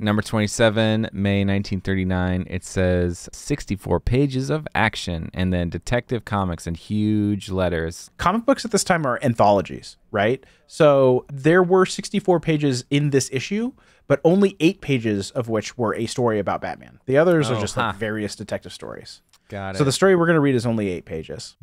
number 27, May 1939. It says 64 pages of action and then Detective Comics in huge letters. Comic books at this time are anthologies, right? So there were 64 pages in this issue, but only eight pages of which were a story about Batman. The others Oh, are just huh. like various detective stories. Got it. So the story we're going to read is only eight pages.